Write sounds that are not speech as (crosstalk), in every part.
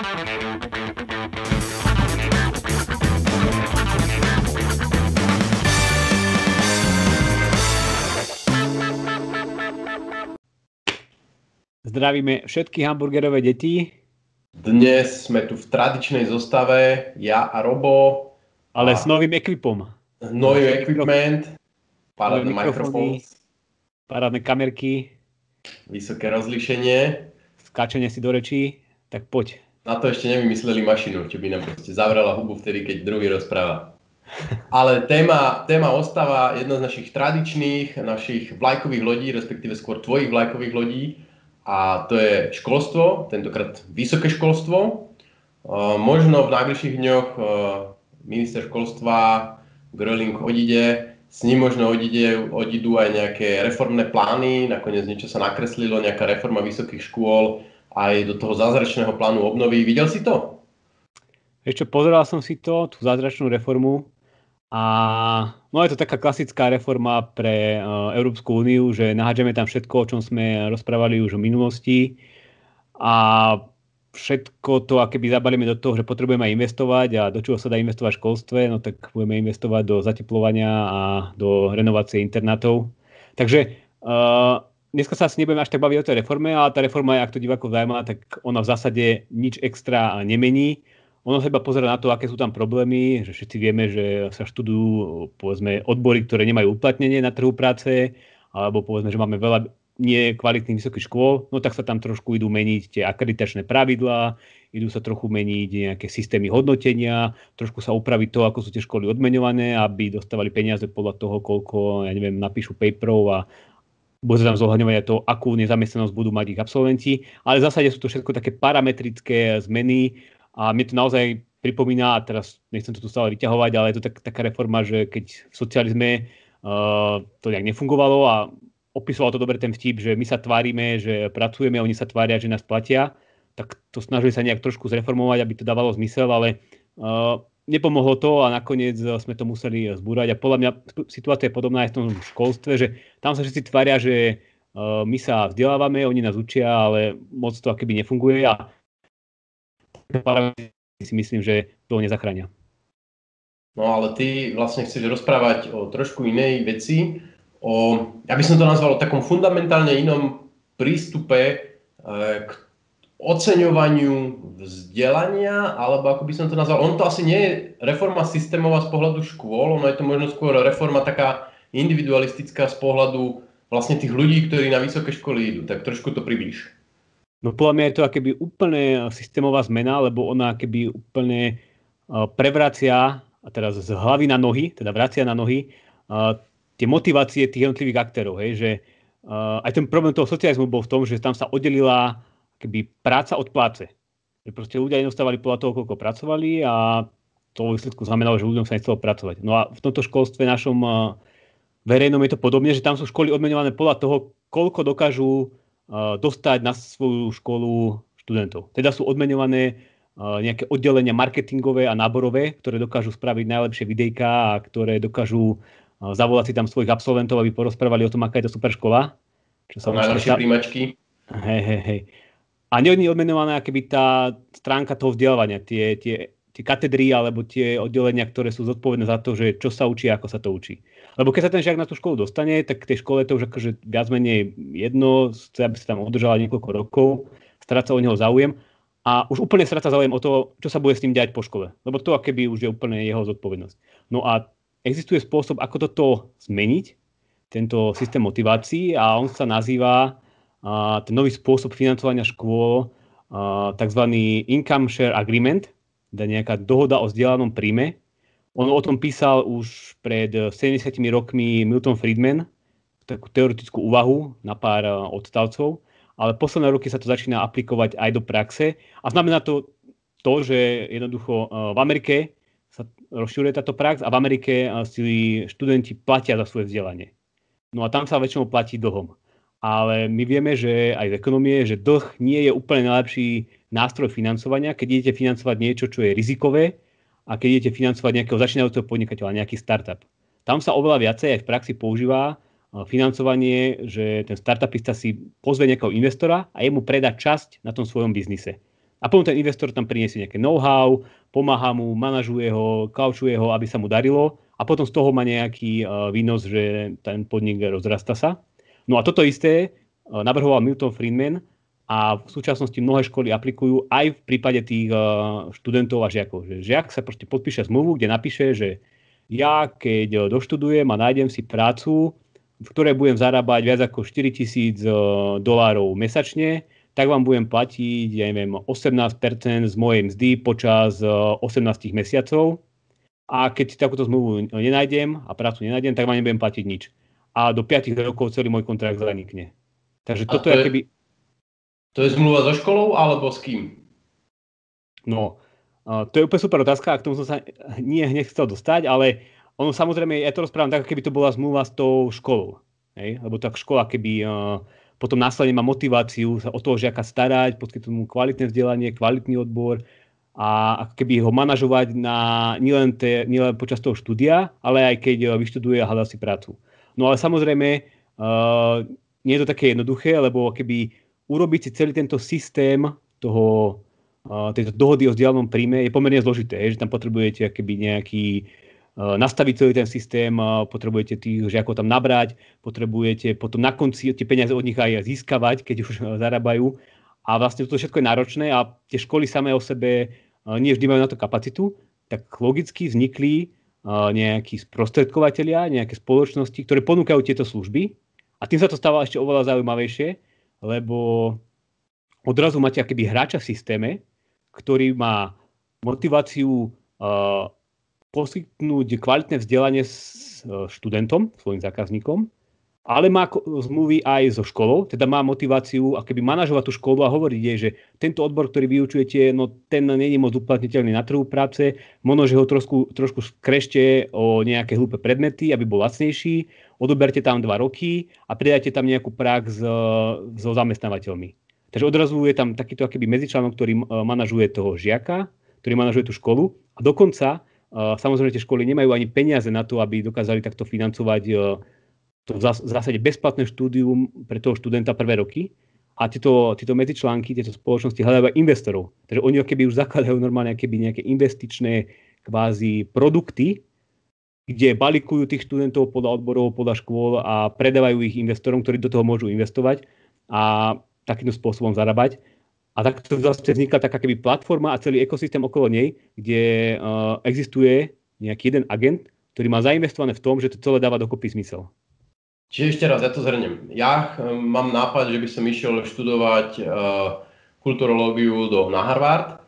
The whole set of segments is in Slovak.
Zdravíme všetky hamburgerové deti. Dnes sme tu v tradičnej zostave, ja a Robo. Ale a s novým ekvipom. Nový equipment, parádne mikrofóny, parádne kamerky. Vysoké rozlíšenie. Skáčenie si do rečí, tak poď. Na to ešte nevymysleli mašinu, čo by nám proste zavrela hubu vtedy, keď druhý rozpráva. Ale téma, téma ostáva jedna z našich tradičných, našich vlajkových lodí, respektíve skôr tvojich vlajkových lodí a to je školstvo, tentokrát vysoké školstvo. Možno v najbližších dňoch minister školstva Gröling odíde, s ním možno odíde, odídu aj nejaké reformné plány, nakoniec niečo sa nakreslilo, nejaká reforma vysokých škôl aj do toho zázračného plánu obnovy. Videl si to? Ešte pozeral som si to, tú zázračnú reformu a no je to taká klasická reforma pre uh, Európsku úniu, že nahádžeme tam všetko, o čom sme rozprávali už v minulosti a všetko to, aké by zabalíme do toho, že potrebujeme investovať a do čoho sa dá investovať v školstve, no tak budeme investovať do zateplovania a do renovácie internátov. Takže uh, dneska sa asi nebudeme až tak baviť o tej reforme, ale tá reforma, ak to divákov zaujíma, tak ona v zásade nič extra nemení. Ono sa iba pozera na to, aké sú tam problémy, že všetci vieme, že sa študujú povedzme odbory, ktoré nemajú uplatnenie na trhu práce, alebo povedzme, že máme veľa nekvalitných vysokých škôl, no tak sa tam trošku idú meniť tie akreditačné pravidlá, idú sa trochu meniť nejaké systémy hodnotenia, trošku sa upraviť to, ako sú tie školy odmeňované, aby dostávali peniaze podľa toho, koľko, ja neviem, napíšu paperov a bude tam zohľadňovať aj to, akú nezamestnanosť budú mať ich absolventi, ale v zásade sú to všetko také parametrické zmeny, a mne to naozaj pripomína, a teraz nechcem to tu stále vyťahovať, ale je to tak, taká reforma, že keď v socializme uh, to nejak nefungovalo a opisoval to dobre ten vtip, že my sa tvárime, že pracujeme, oni sa tvária, že nás platia, tak to snažili sa nejak trošku zreformovať, aby to dávalo zmysel, ale uh, nepomohlo to a nakoniec sme to museli zbúrať. A podľa mňa situácia je podobná aj v tom školstve, že tam sa všetci tvária, že uh, my sa vzdelávame, oni nás učia, ale moc to akoby nefunguje a si myslím, že to nezachránia. No ale ty vlastne chceš rozprávať o trošku inej veci, o, ja by som to nazval o takom fundamentálne inom prístupe k oceňovaniu vzdelania, alebo ako by som to nazval, on to asi nie je reforma systémová z pohľadu škôl, ono je to možno skôr reforma taká individualistická z pohľadu vlastne tých ľudí, ktorí na vysoké školy idú. Tak trošku to približ. No podľa mňa je to akéby úplne systémová zmena, lebo ona akéby úplne prevracia, a teraz z hlavy na nohy, teda vracia na nohy, tie motivácie tých jednotlivých aktérov. Hej, že aj ten problém toho socializmu bol v tom, že tam sa oddelila keby práca od pláce. Že proste ľudia nedostávali podľa toho, koľko pracovali a to vo výsledku znamenalo, že ľuďom sa nechcelo pracovať. No a v tomto školstve našom verejnom je to podobne, že tam sú školy odmenované podľa toho, koľko dokážu dostať na svoju školu študentov. Teda sú odmenované nejaké oddelenia marketingové a náborové, ktoré dokážu spraviť najlepšie videjka a ktoré dokážu zavolať si tam svojich absolventov, aby porozprávali o tom, aká je to super škola. Čo sa najlepšie príjmačky. Hej, hej, hej. A nie je odmenovaná akoby tá stránka toho vzdelávania, tie, tie, tie katedry alebo tie oddelenia, ktoré sú zodpovedné za to, že čo sa učí a ako sa to učí. Lebo keď sa ten žiak na tú školu dostane, tak tej škole to už akože viac menej jedno, chce, aby sa tam udržala niekoľko rokov, stráca o neho záujem a už úplne stráca záujem o to, čo sa bude s ním diať po škole. Lebo to akéby už je úplne jeho zodpovednosť. No a existuje spôsob, ako toto zmeniť, tento systém motivácií a on sa nazýva a, ten nový spôsob financovania škôl tzv. income share agreement, teda nejaká dohoda o vzdielanom príjme, on o tom písal už pred 70 rokmi Milton Friedman, takú teoretickú úvahu na pár eh, odstavcov, ale posledné roky sa to začína aplikovať aj do praxe a znamená to to, že jednoducho eh, v Amerike sa rozširuje táto prax a v Amerike eh, si študenti platia za svoje vzdelanie. No a tam sa väčšinou platí dlhom. Ale my vieme, že aj v ekonomie, že dlh nie je úplne najlepší nástroj financovania, keď idete financovať niečo, čo je rizikové, a keď idete financovať nejakého začínajúceho podnikateľa, nejaký startup. Tam sa oveľa viacej aj v praxi používa eh, financovanie, že ten startupista si pozve nejakého investora a jemu predá časť na tom svojom biznise. A potom ten investor tam priniesie nejaké know-how, pomáha mu, manažuje ho, kaučuje ho, aby sa mu darilo a potom z toho má nejaký uh, výnos, že ten podnik rozrasta sa. No a toto isté uh, navrhoval Milton Friedman a v súčasnosti mnohé školy aplikujú aj v prípade tých uh, študentov a žiakov. Že žiak sa proste podpíše zmluvu, kde napíše, že ja keď doštudujem a nájdem si prácu, v ktorej budem zarábať viac ako 4000 dolárov mesačne, tak vám budem platiť, ja neviem, 18% z mojej mzdy počas 18 eh, mesiacov. A keď si takúto zmluvu nenájdem a prácu nenájdem, tak vám nebudem platiť nič. A do 5 rokov celý môj kontrakt zanikne. Takže a toto to je, keby... To je zmluva so školou alebo s kým? No, uh, to je úplne super otázka, a k tomu som sa nie hneď chcel dostať, ale ono samozrejme, ja to rozprávam tak, keby to bola zmluva s tou školou. Hej? Lebo tak škola, keby uh, potom následne má motiváciu sa o toho žiaka starať, poskytnúť mu kvalitné vzdelanie, kvalitný odbor a keby ho manažovať na, nielen, te, nielen počas toho štúdia, ale aj keď vyštuduje a hľadá si prácu. No ale samozrejme, uh, nie je to také jednoduché, lebo keby urobiť si celý tento systém toho, uh, tejto dohody o vzdialenom príjme je pomerne zložité, že tam potrebujete keby nejaký Eh, nastaviť celý ten systém, potrebujete tých žiakov tam nabrať, potrebujete potom na konci tie peniaze od nich aj získavať, keď už zarábajú. A vlastne toto všetko je náročné a tie školy samé o sebe nie vždy majú na to kapacitu, tak logicky vznikli nejakí sprostredkovateľia, nejaké spoločnosti, ktoré ponúkajú tieto služby. A tým sa to stáva ešte oveľa zaujímavejšie, lebo odrazu máte akéby hráča v systéme, ktorý má motiváciu poskytnúť kvalitné vzdelanie s e, študentom, svojim zákazníkom, ale má zmluvy aj so školou, teda má motiváciu a keby manažovať tú školu a hovoriť jej, že tento odbor, ktorý vyučujete, no ten není moc uplatniteľný na trhu práce, možno, že ho trošku, trošku skrešte o nejaké hlúpe predmety, aby bol lacnejší, odoberte tam dva roky a pridajte tam nejakú prax so zamestnávateľmi. Takže odrazu je tam takýto akýby medzičlánok, ktorý e, manažuje toho žiaka, ktorý manažuje tú školu a dokonca Samozrejme, tie školy nemajú ani peniaze na to, aby dokázali takto financovať e, to v zásade bezplatné štúdium pre toho študenta prvé roky. A tieto, tieto medzičlánky, tieto spoločnosti hľadajú investorov. Takže oni keby už zakladajú normálne keby nejaké investičné kvázi produkty, kde balikujú tých študentov podľa odborov, podľa škôl a predávajú ich investorom, ktorí do toho môžu investovať a takýmto spôsobom zarábať. A takto vlastne vznikla taká keby platforma a celý ekosystém okolo nej, kde uh, existuje nejaký jeden agent, ktorý má zainvestované v tom, že to celé dáva dokopy zmysel. Čiže ešte raz, ja to zhrnem. Ja uh, mám nápad, že by som išiel študovať uh, kulturológiu do, na Harvard,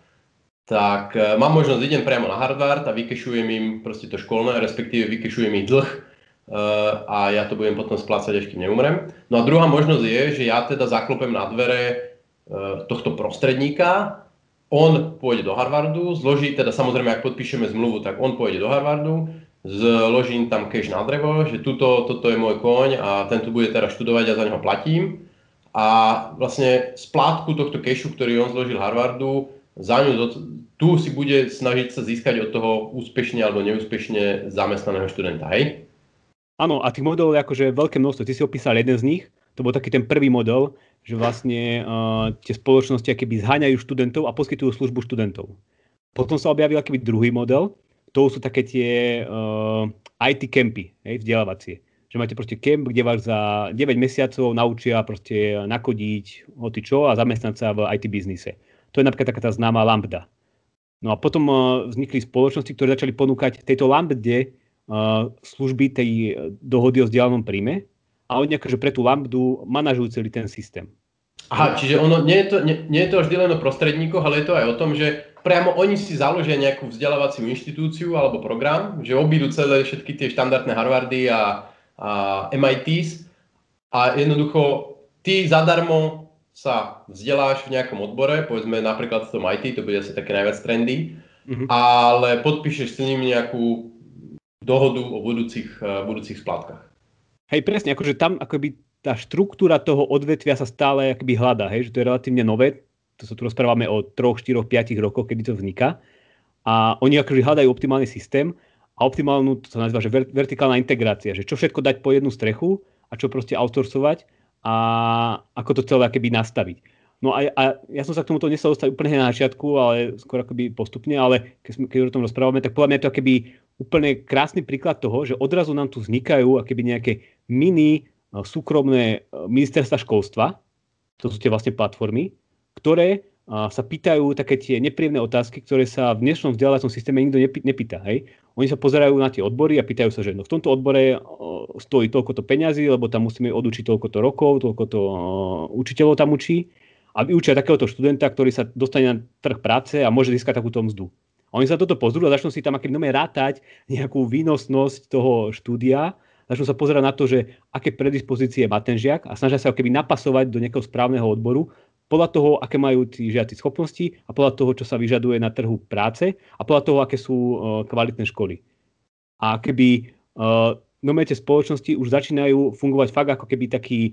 tak uh, mám možnosť, idem priamo na Harvard a vykešujem im proste to školné, respektíve vykešujem ich dlh uh, a ja to budem potom splácať, až kým neumrem. No a druhá možnosť je, že ja teda zaklopem na dvere tohto prostredníka, on pôjde do Harvardu, zloží, teda samozrejme, ak podpíšeme zmluvu, tak on pôjde do Harvardu, zložím tam cash na drevo, že tuto, toto je môj koň a ten tu bude teraz študovať a za neho platím. A vlastne splátku tohto cashu, ktorý on zložil Harvardu, za ňu tu si bude snažiť sa získať od toho úspešne alebo neúspešne zamestnaného študenta, hej? Áno, a tých modelov je akože veľké množstvo. Ty si opísal jeden z nich, to bol taký ten prvý model, že vlastne uh, tie spoločnosti keby zháňajú študentov a poskytujú službu študentov. Potom sa objavil akýby druhý model, to sú také tie uh, IT kempy, hej, vzdelávacie. Že máte proste kemp, kde vás za 9 mesiacov naučia proste nakodiť hoci čo a zamestnať sa v IT biznise. To je napríklad taká tá známa Lambda. No a potom uh, vznikli spoločnosti, ktoré začali ponúkať tejto Lambde uh, služby tej dohody o vzdialenom príjme, a oni akože pre tú lambdu manažujú celý ten systém. Aha, čiže ono, nie, je to, nie, nie je to vždy len o prostredníkoch, ale je to aj o tom, že priamo oni si založia nejakú vzdelávaciu inštitúciu alebo program, že obídu celé všetky tie štandardné Harvardy a, a MITs a jednoducho ty zadarmo sa vzdeláš v nejakom odbore, povedzme napríklad v tom IT, to bude asi také najviac trendy, mm-hmm. ale podpíšeš s ním nejakú dohodu o budúcich, budúcich splátkach. Hej, presne, akože tam akoby tá štruktúra toho odvetvia sa stále akoby hľadá, hej, že to je relatívne nové, to sa tu rozprávame o 3, 4, 5 rokoch, kedy to vzniká. A oni akože hľadajú optimálny systém a optimálnu, to sa nazýva, že vertikálna integrácia, že čo všetko dať po jednu strechu a čo proste outsourcovať a ako to celé akoby nastaviť. No a, a ja som sa k tomuto nesel dostať úplne na začiatku, ale skôr akoby postupne, ale keď, sme, keď o tom rozprávame, tak podľa mňa to akoby úplne krásny príklad toho, že odrazu nám tu vznikajú akoby nejaké mini súkromné e, ministerstva školstva, to sú tie vlastne platformy, ktoré sa pýtajú také tie nepríjemné otázky, ktoré sa v dnešnom vzdelávacom systéme nikto nepýta. Hej? Oni sa pozerajú na tie odbory a pýtajú sa, že no v tomto odbore stojí toľko to peňazí, lebo tam musíme odučiť toľko to rokov, toľko to učiteľov tam učí a vyučia takéhoto študenta, ktorý sa dostane na trh práce a môže získať takúto mzdu. A oni sa toto pozrú a začnú si tam akým rátať nejakú výnosnosť toho štúdia, začnú sa pozerať na to, že aké predispozície má ten žiak a snažia sa ho keby napasovať do nejakého správneho odboru, podľa toho, aké majú tí žiaci schopnosti a podľa toho, čo sa vyžaduje na trhu práce a podľa toho, aké sú uh, kvalitné školy. A keby uh, nomete spoločnosti už začínajú fungovať fakt ako keby takí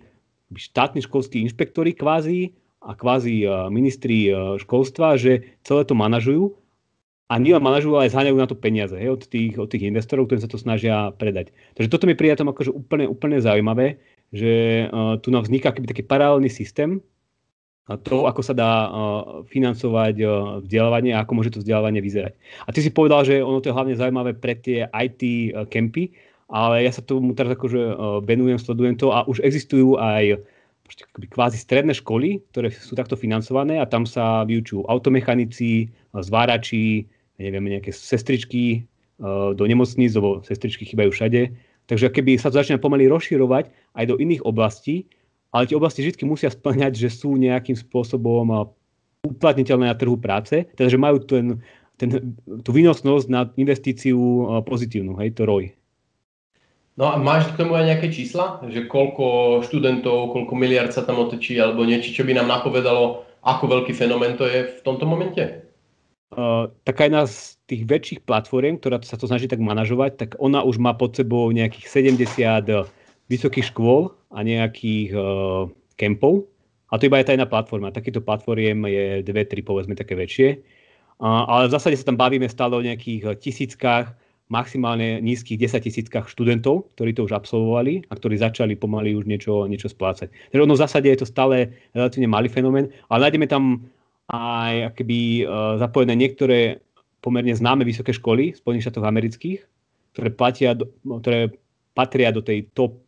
štátni školskí inšpektori kvázi a kvázi uh, ministri školstva, že celé to manažujú a nie len manažujú, ale zháňajú na to peniaze hej, od, tých, od tých investorov, ktorí sa to snažia predať. Takže toto mi príde tam akože úplne, úplne zaujímavé, že uh, tu nám vzniká aký taký paralelný systém, to, ako sa dá financovať vzdelávanie a ako môže to vzdelávanie vyzerať. A ty si povedal, že ono to je hlavne zaujímavé pre tie IT kempy, ale ja sa tomu teraz akože venujem, sledujem to a už existujú aj kvázi stredné školy, ktoré sú takto financované a tam sa vyučujú automechanici, zvárači, neviem, nejaké sestričky do nemocníc, lebo sestričky chýbajú všade. Takže keby sa to začína pomaly rozširovať aj do iných oblastí, ale tie oblasti vždy musia splňať, že sú nejakým spôsobom uplatniteľné na trhu práce, teda že majú ten, ten, tú výnosnosť na investíciu pozitívnu, hej, to ROI. No a máš k tomu aj nejaké čísla? Že koľko študentov, koľko miliard sa tam otočí, alebo niečo, čo by nám napovedalo, ako veľký fenomén to je v tomto momente? Uh, taká jedna z tých väčších platform, ktorá sa to snaží tak manažovať, tak ona už má pod sebou nejakých 70 vysokých škôl a nejakých uh. A to iba je tá jedna platforma. Takýto platformiem je dve, tri, povedzme, také väčšie. Uh, ale v zásade sa tam bavíme stále o nejakých eh, tisíckach, maximálne nízkych 10 tisíckach študentov, ktorí to už absolvovali a ktorí začali pomaly už niečo, niečo splácať. Takže ono v zásade je to stále relatívne malý fenomén, ale nájdeme tam aj akoby, uh, zapojené niektoré pomerne známe vysoké školy v Spojených štátoch amerických, ktoré, platia, ktoré patria do tej top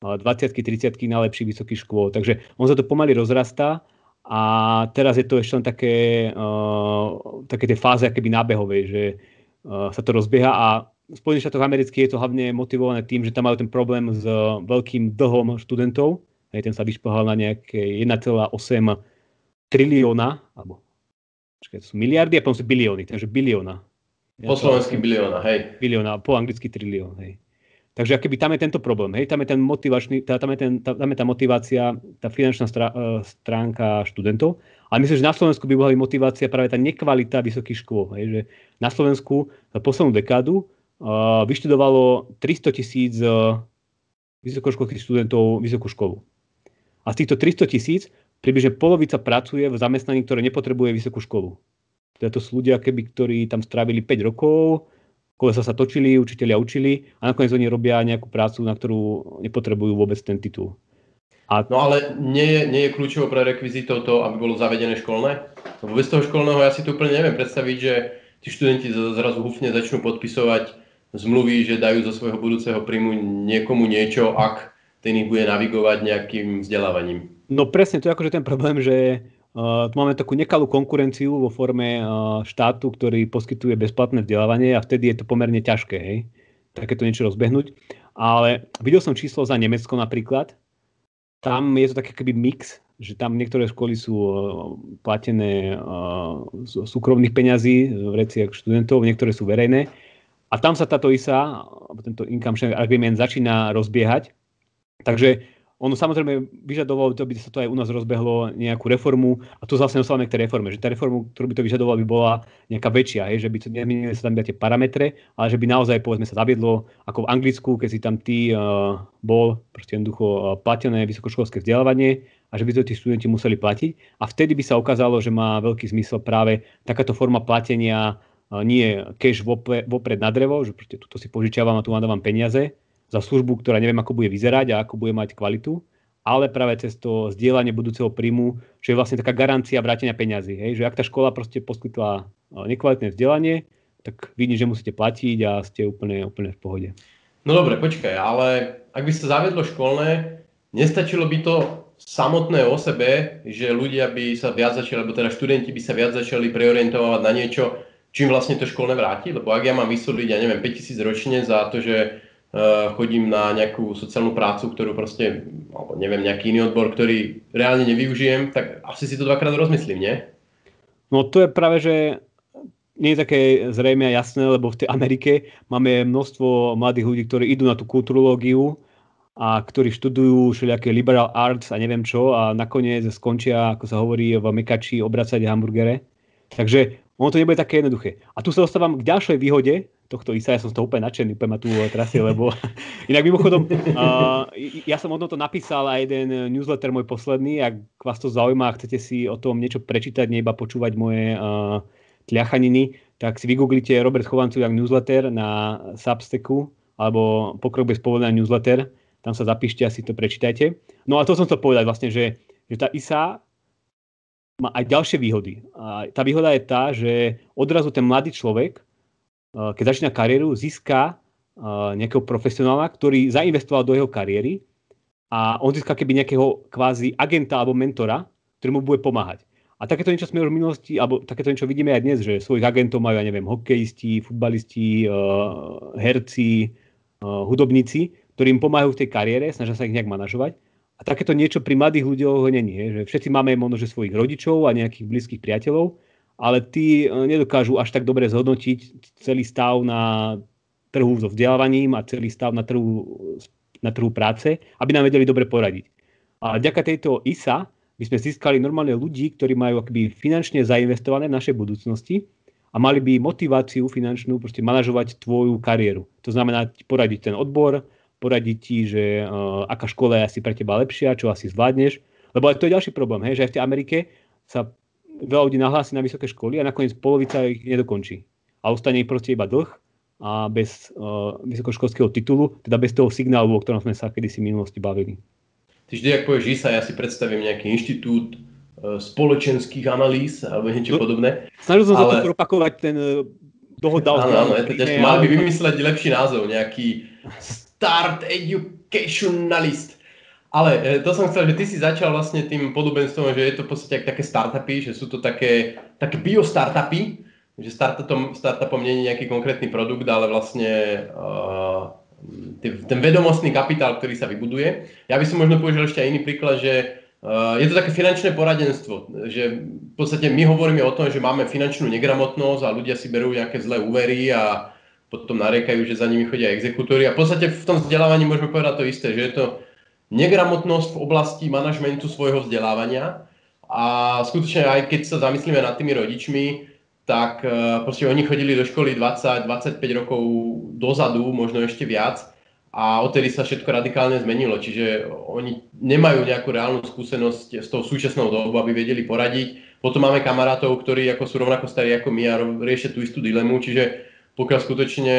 20 30 najlepších vysokých škôl. Takže on sa to pomaly rozrastá a teraz je to ešte len také, uh, také tie fáze akéby nábehovej, že uh, sa to rozbieha a v Spojených štátoch amerických je to hlavne motivované tým, že tam majú ten problém s veľkým dlhom študentov. Hej, ten sa vyšplhal na nejaké 1,8 trilióna, alebo to sú miliardy a potom sú bilióny, takže bilióna. Po slovensky bilióna, hej. Bilióna, po anglicky trilión, hej. Takže akoby tam je tento problém, hej, tam je ten motivačný, tam je, ten, tam je tá motivácia, tá finančná strá, e, stránka študentov. Ale myslím, že na Slovensku by bola motivácia práve tá nekvalita vysokých škôl. Hej, že na Slovensku za poslednú dekádu uh, vyštudovalo 300 tisíc uh, vysokoškolských študentov vysokú školu. A z týchto 300 tisíc približne polovica pracuje v zamestnaní, ktoré nepotrebuje vysokú školu. Teda to sú ľudia, keby, ktorí tam strávili 5 rokov, kolesa sa točili, učiteľia učili a nakoniec oni robia nejakú prácu, na ktorú nepotrebujú vôbec ten titul. A... No ale nie je, nie je kľúčovo pre rekvizitov to, aby bolo zavedené školné? Lebo bez toho školného ja si to úplne neviem predstaviť, že tí študenti zrazu hufne začnú podpisovať zmluvy, že dajú zo svojho budúceho príjmu niekomu niečo, ak ten ich bude navigovať nejakým vzdelávaním. No presne, to je akože ten problém, že Uh, máme takú nekalú konkurenciu vo forme uh, štátu, ktorý poskytuje bezplatné vzdelávanie a vtedy je to pomerne ťažké, hej, takéto niečo rozbehnúť. Ale videl som číslo za Nemecko napríklad. Tam je to taký keby mix, že tam niektoré školy sú uh, platené uh, z súkromných peňazí reciach študentov, niektoré sú verejné. A tam sa táto ISA, tento income sharing agreement začína rozbiehať. Takže ono samozrejme vyžadovalo, to by sa to aj u nás rozbehlo nejakú reformu a tu zase dostávame k tej reforme, že tá reforma, ktorú by to vyžadovalo, by bola nejaká väčšia, hej, že by to nemenili sa tam tie parametre, ale že by naozaj povedzme sa zaviedlo ako v Anglicku, keď si tam ty uh, bol proste jednoducho uh, platené vysokoškolské vzdelávanie a že by to tí študenti museli platiť. A vtedy by sa ukázalo, že má veľký zmysel práve takáto forma platenia uh, nie cash vopred na drevo, že proste tuto si požičiavam a tu vám dávam peniaze, za službu, ktorá neviem, ako bude vyzerať a ako bude mať kvalitu, ale práve cez to zdieľanie budúceho príjmu čo je vlastne taká garancia vrátenia peňazí. Hej? Že ak tá škola proste poskytla nekvalitné vzdelanie, tak vidí, že musíte platiť a ste úplne, úplne v pohode. No dobre, počkaj, ale ak by sa zaviedlo školné, nestačilo by to samotné o sebe, že ľudia by sa viac začali, alebo teda študenti by sa viac začali preorientovať na niečo, čím vlastne to školné vráti? Lebo ak ja mám vysúdiť, ja neviem, 5000 ročne za to, že chodím na nejakú sociálnu prácu, ktorú proste, alebo neviem, nejaký iný odbor, ktorý reálne nevyužijem, tak asi si to dvakrát rozmyslím, nie? No to je práve, že nie je také zrejme a jasné, lebo v tej Amerike máme množstvo mladých ľudí, ktorí idú na tú kulturológiu a ktorí študujú všelijaké liberal arts a neviem čo a nakoniec skončia, ako sa hovorí v Mekači, obracať hamburgere. Takže ono to nebude také jednoduché. A tu sa dostávam k ďalšej výhode tohto ISA, ja som z toho úplne nadšený, úplne ma tu trasie, lebo (laughs) inak mimochodom, uh, ja som o tomto napísal aj jeden newsletter môj posledný, ak vás to zaujíma a chcete si o tom niečo prečítať, nie iba počúvať moje uh, tľachaniny, tak si vygooglite Robert Chovancujak newsletter na Substacku alebo Pokrok bez povolenia newsletter. Tam sa zapíšte a si to prečítajte. No a to som chcel povedať vlastne, že, že tá ISA má aj ďalšie výhody. A tá výhoda je tá, že odrazu ten mladý človek, eh, keď začína kariéru, získa eh, nejakého profesionála, ktorý zainvestoval do jeho kariéry a on získa keby nejakého kvázi agenta alebo mentora, ktorý mu bude pomáhať. A takéto niečo sme už v minulosti, alebo takéto niečo vidíme aj dnes, že svojich agentov majú, ja neviem, hokejisti, futbalisti, uh, herci, hudobníci, ktorí im pomáhajú v tej kariére, snažia sa ich nejak manažovať. A takéto niečo pri mladých ľuďoch není. Že všetci máme možno že svojich rodičov a nejakých blízkych priateľov, ale tí nedokážu až tak dobre zhodnotiť celý stav na trhu so vzdelávaním a celý stav na trhu, na trhu práce, aby nám vedeli dobre poradiť. A vďaka tejto ISA by sme získali normálne ľudí, ktorí majú akoby finančne zainvestované v našej budúcnosti a mali by motiváciu finančnú proste manažovať tvoju kariéru. To znamená poradiť ten odbor, poradiť ti, že uh, aká škola je asi pre teba lepšia, čo asi zvládneš. Lebo aj to je ďalší problém, hej, že aj v tej Amerike sa veľa ľudí nahlási na vysoké školy a nakoniec polovica ich nedokončí. A ostane ich proste iba dlh a bez uh, vysokoškolského titulu, teda bez toho signálu, o ktorom sme sa kedysi v minulosti bavili. Ty vždy, ak povieš ISA, ja si predstavím nejaký inštitút e, spoločenských analýz alebo niečo no, podobné. Snažil som ale... sa to propakovať ten e, dohoda. Áno, áno, je to ťažké. Mali by vymysleť lepší názov, nejaký Start Educationalist. Ale e, to som chcel, že ty si začal vlastne tým podobenstvom, že je to v podstate také startupy, že sú to také, také bio-startupy, že startupom, startupom nie je nejaký konkrétny produkt, ale vlastne uh, ten vedomostný kapitál, ktorý sa vybuduje. Ja by som možno použil ešte aj iný príklad, že uh, je to také finančné poradenstvo, že v podstate my hovoríme o tom, že máme finančnú negramotnosť a ľudia si berú nejaké zlé úvery a potom nariekajú, že za nimi chodia exekútory. A v podstate v tom vzdelávaní môžeme povedať to isté, že je to negramotnosť v oblasti manažmentu svojho vzdelávania a skutočne aj keď sa zamyslíme nad tými rodičmi, tak e, proste oni chodili do školy 20-25 rokov dozadu, možno ešte viac a odtedy sa všetko radikálne zmenilo, čiže oni nemajú nejakú reálnu skúsenosť s tou súčasnou dobou, aby vedeli poradiť. Potom máme kamarátov, ktorí ako sú rovnako starí ako my a riešia tú istú dilemu, čiže pokiaľ skutočne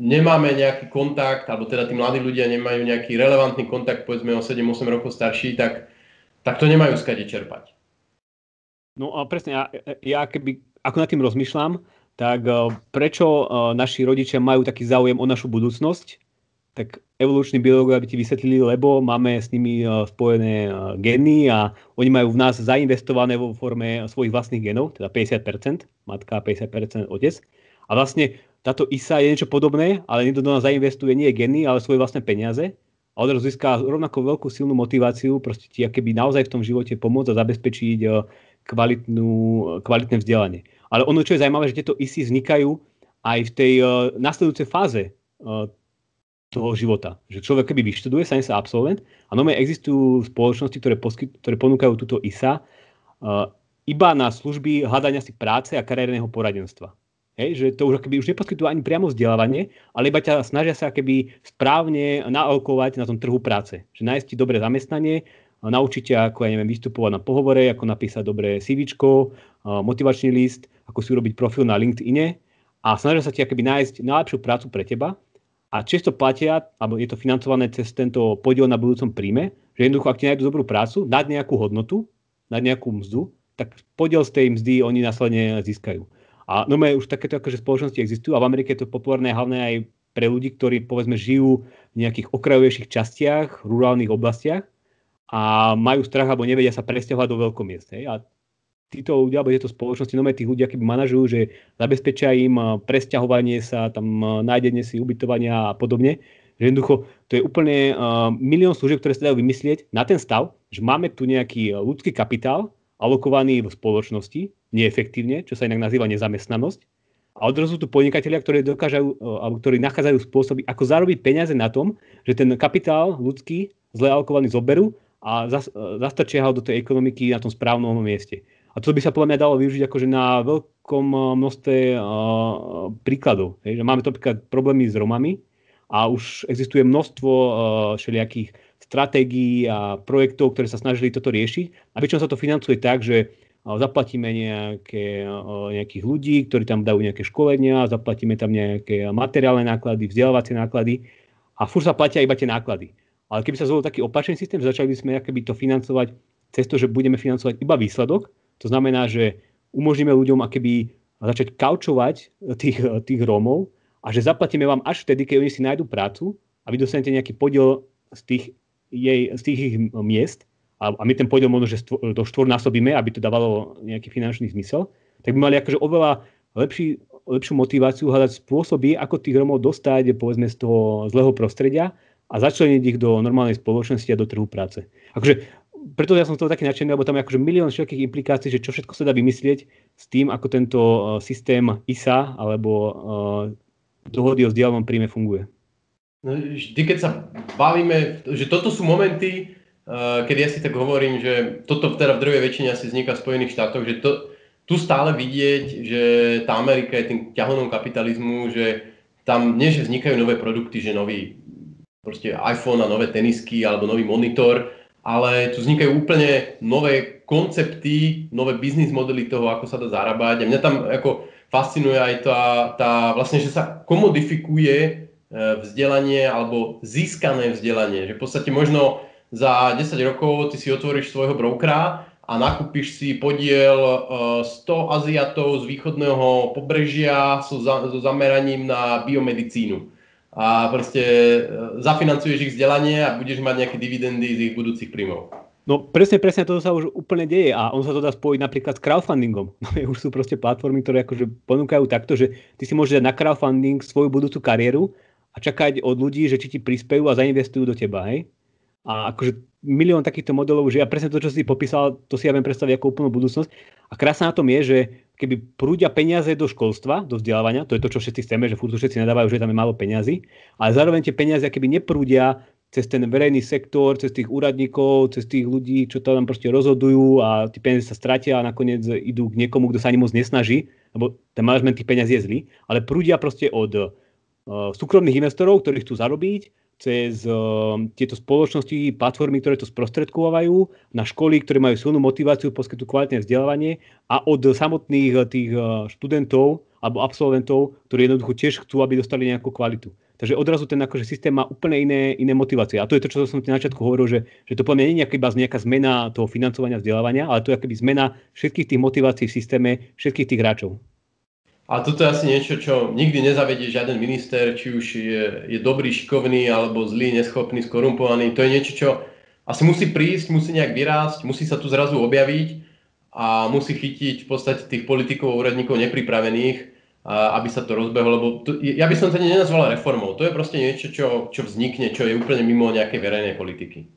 nemáme nejaký kontakt, alebo teda tí mladí ľudia nemajú nejaký relevantný kontakt, povedzme o 7-8 rokov starší, tak, tak to nemajú skade čerpať. No a presne, ja, ja keby ako nad tým rozmýšľam, tak eh, prečo eh, naši rodičia majú taký záujem o našu budúcnosť, tak evoluční biológovia by ti vysvetlili, lebo máme s nimi spojené gény a oni majú v nás zainvestované vo forme svojich vlastných genov, teda 50%, matka 50% otec. A vlastne táto ISA je niečo podobné, ale niekto do nás zainvestuje nie geny, ale svoje vlastné peniaze a odrazu získa rovnako veľkú silnú motiváciu proste ti akéby naozaj v tom živote pomôcť a zabezpečiť kvalitnú, kvalitné vzdelanie. Ale ono, čo je zaujímavé, že tieto ISI vznikajú aj v tej uh, nasledujúcej fáze uh, toho života. Že človek keby vyštuduje, stane sa absolvent a nové existujú spoločnosti, ktoré, poskyt, ktoré ponúkajú túto ISA uh, iba na služby hľadania si práce a kariérneho poradenstva. Hej, že to už keby už neposkytujú ani priamo vzdelávanie, ale iba ťa snažia sa keby správne naokovať na tom trhu práce. Že nájsť ti dobré zamestnanie, naučiť ťa, ako ja neviem, vystupovať na pohovore, ako napísať dobré CV, motivačný list, ako si urobiť profil na LinkedIn a snažia sa ti akoby nájsť najlepšiu prácu pre teba a často platia, alebo je to financované cez tento podiel na budúcom príjme, že jednoducho, ak ti nájdu dobrú prácu, dať nejakú hodnotu, na nejakú mzdu, tak podiel z tej mzdy oni následne získajú. A no už takéto akože spoločnosti existujú a v Amerike je to populárne hlavne aj pre ľudí, ktorí povedzme žijú v nejakých okrajovejších častiach, rurálnych oblastiach a majú strach alebo nevedia sa presťahovať do veľkomiest. Hej. A títo ľudia, alebo tieto spoločnosti, no tých ľudí, keby manažujú, že zabezpečia im eh, presťahovanie sa, tam eh, nájdenie si ubytovania a podobne. Že jednoducho to je úplne uh, milión služieb, ktoré sa dajú vymyslieť na ten stav, že máme tu nejaký ľudský kapitál alokovaný v spoločnosti, neefektívne, čo sa inak nazýva nezamestnanosť. A odrazu tu podnikatelia, ktorí dokážajú, alebo ktorí nachádzajú spôsoby, ako zarobiť peniaze na tom, že ten kapitál ľudský, zle alokovaný zoberú a zastrčia ho do tej ekonomiky na tom správnom mieste. A to by sa podľa mňa dalo využiť akože na veľkom eh, množstve príkladov. Hej, že máme napríklad problémy s Romami a už existuje množstvo uh, všelijakých stratégií a projektov, ktoré sa snažili toto riešiť. A väčšinou sa to financuje tak, že zaplatíme nejaké, nejakých ľudí, ktorí tam dajú nejaké školenia, zaplatíme tam nejaké materiálne náklady, vzdelávacie náklady a furt sa platia iba tie náklady. Ale keby sa zvolil taký opačný systém, začali by sme to financovať cez to, že budeme financovať iba výsledok, to znamená, že umožníme ľuďom akéby začať kaučovať tých, tých Rómov a že zaplatíme vám až vtedy, keď oni si nájdu prácu a vy dostanete nejaký podiel z tých, jej, z tých ich miest a, a my ten podiel možno, že stvor, to štvornásobíme, aby to dávalo nejaký finančný zmysel, tak by mali akože oveľa lepší, lepšiu motiváciu hľadať spôsoby, ako tých Rómov dostať povedzme z toho zlého prostredia a začleniť ich do normálnej spoločnosti a do trhu práce. Akože preto ja som z toho taký nadšený, lebo tam je akože milión všetkých implikácií, že čo všetko sa dá vymyslieť s tým, ako tento uh, systém ISA alebo uh, dohody o vzdialenom príjme funguje. No, vždy, keď sa bavíme, že toto sú momenty, uh, keď ja si tak hovorím, že toto teda v druhej väčšine asi vzniká v Spojených štátoch, že to, tu stále vidieť, že tá Amerika je tým ťahonom kapitalizmu, že tam nie, že vznikajú nové produkty, že nový proste iPhone a nové tenisky alebo nový monitor, ale tu vznikajú úplne nové koncepty, nové biznis modely toho, ako sa dá zarábať. A mňa tam ako fascinuje aj tá, tá vlastne, že sa komodifikuje vzdelanie alebo získané vzdelanie. Že v podstate možno za 10 rokov ty si otvoríš svojho brokera a nakúpiš si podiel 100 e, Aziatov z východného pobrežia so, za, so zameraním na biomedicínu a proste e, zafinancuješ ich vzdelanie a budeš mať nejaké dividendy z ich budúcich príjmov. No presne, presne toto sa už úplne deje a on sa to dá spojiť napríklad s crowdfundingom. (laughs) No, už sú proste platformy, ktoré akože ponúkajú takto, že ty si môžeš dať na crowdfunding svoju budúcu kariéru a čakať od ľudí, že či ti prispejú a zainvestujú do teba, hej? A akože milión takýchto modelov, že ja presne to, čo si popísal, to si ja viem predstaviť ako úplnú budúcnosť. A krásne na tom je, že keby prúdia peniaze do školstva, do vzdelávania, to je to, čo všetci chceme, že furt všetci nadávajú, že tam je málo peňazí, ale zároveň tie peniaze keby neprúdia cez ten verejný sektor, cez tých úradníkov, cez tých ľudí, čo tam proste rozhodujú a tie peniaze sa stratia a nakoniec idú k niekomu, kto sa ani moc nesnaží, lebo ten manažment tých peniazí je zlý, ale prúdia proste od súkromných investorov, ktorí chcú zarobiť, cez uh, tieto spoločnosti, platformy, ktoré to sprostredkovajú, na školy, ktoré majú silnú motiváciu poskytujú kvalitné vzdelávanie a od samotných uh, tých študentov alebo absolventov, ktorí jednoducho tiež chcú, aby dostali nejakú kvalitu. Takže odrazu ten akože systém má úplne iné, iné motivácie. A to je to, čo som na začiatku hovoril, že, že to podľa mňa nie je iba nejaká zmena toho financovania vzdelávania, ale to je akoby zmena všetkých tých motivácií v systéme, všetkých tých hráčov. A toto je asi niečo, čo nikdy nezavedie žiaden minister, či už je, je dobrý, šikovný, alebo zlý, neschopný, skorumpovaný. To je niečo, čo asi musí prísť, musí nejak vyrásť, musí sa tu zrazu objaviť a musí chytiť v podstate tých politikov a úradníkov nepripravených, a, aby sa to rozbehlo, lebo to, ja by som to nenazval reformou. To je proste niečo, čo, čo vznikne, čo je úplne mimo nejakej verejnej politiky.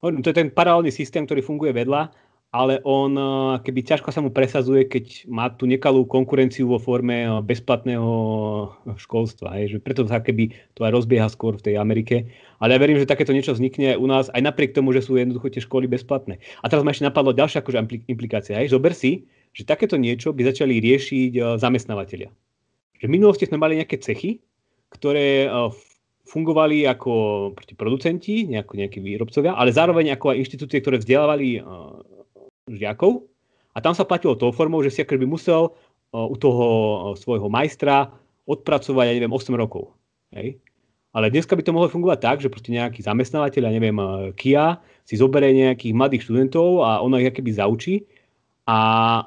To je ten paralelný systém, ktorý funguje vedľa ale on eh, keby ťažko sa mu presazuje, keď má tú nekalú konkurenciu vo forme eh, bezplatného eh, školstva. Hej. Že preto sa keby to aj rozbieha skôr v tej Amerike. Ale ja verím, že takéto niečo vznikne u nás, aj napriek tomu, že sú jednoducho tie školy bezplatné. A teraz ma ešte napadlo ďalšia akože implikácia. Hej. Zober si, že takéto niečo by začali riešiť zamestnávateľia. Že v minulosti sme mali nejaké cechy, ktoré fungovali ako producenti, nejakí výrobcovia, ale zároveň ako aj inštitúcie, ktoré vzdelávali žiakov a tam sa platilo tou formou, že si akoby musel u toho svojho majstra odpracovať, ja neviem, 8 rokov. Hej? Ale dneska by to mohlo fungovať tak, že proste nejaký zamestnávateľ, ja neviem, Kia si zoberie nejakých mladých študentov a ona ich keby zaučí a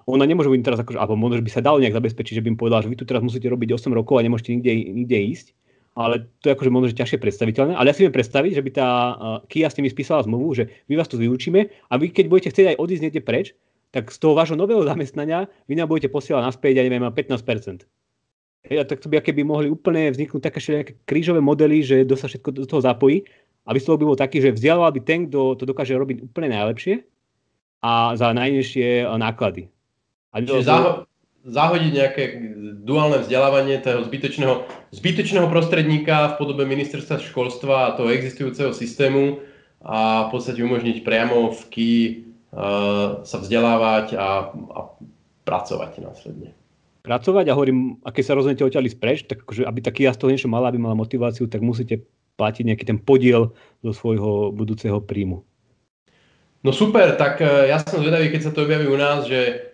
ona nemôže byť teraz akože, alebo možno by sa dalo nejak zabezpečiť, že by im povedal, že vy tu teraz musíte robiť 8 rokov a nemôžete nikde, nikde ísť. Ale to je akože možno, že ťažšie predstaviteľné. Ale ja si viem predstaviť, že by tá Kia s nimi spísala zmluvu, že my vás tu vyučíme a vy keď budete chcieť aj odísť niekde preč, tak z toho vášho nového zamestnania vy nám budete posielať naspäť, ja neviem, 15%. Ja, tak to by keby mohli úplne vzniknúť také nejaké krížové modely, že kto sa všetko do toho zapojí. A výsledok by bol taký, že vzdialoval by ten, kto to dokáže robiť úplne najlepšie a za najnižšie náklady. A Čiže zaho- zahodiť nejaké duálne vzdelávanie toho zbytočného, zbytočného prostredníka v podobe ministerstva školstva a toho existujúceho systému a v podstate umožniť priamo v KI uh, sa vzdelávať a, a pracovať následne pracovať a hovorím, aké sa rozhodnete odtiaľ ísť preč, tak akože, aby taký ja z toho niečo mala, aby mala motiváciu, tak musíte platiť nejaký ten podiel zo svojho budúceho príjmu. No super, tak e, ja som zvedavý, keď sa to objaví u nás, že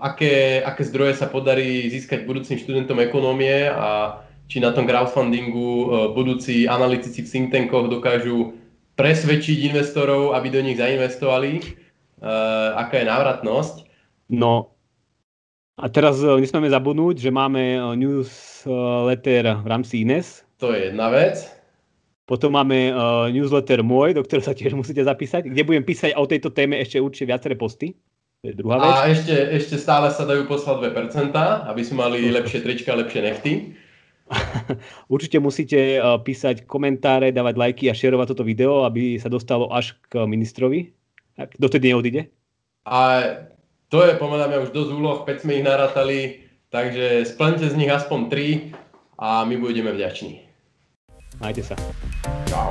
aké, aké zdroje sa podarí získať budúcim študentom ekonómie a či na tom crowdfundingu uh, budúci analytici v think tankoch dokážu presvedčiť investorov, aby do nich zainvestovali, uh, aká je návratnosť. No, a teraz nesmieme zabudnúť, že máme newsletter v rámci INES. To je jedna vec. Potom máme newsletter môj, do ktorého sa tiež musíte zapísať, kde budem písať o tejto téme ešte určite viaceré posty. To je druhá vec. A ešte, ešte stále sa dajú poslať 2%, aby sme mali lepšie trička, lepšie nechty. (laughs) určite musíte uh, písať komentáre, dávať lajky a šerovať toto video, aby sa dostalo až k ministrovi. Dotedy neodíde. A to je podľa mňa už dosť úloh, 5 sme ich narátali, takže splňte z nich aspoň 3 a my budeme vďační. Majte sa. Čau.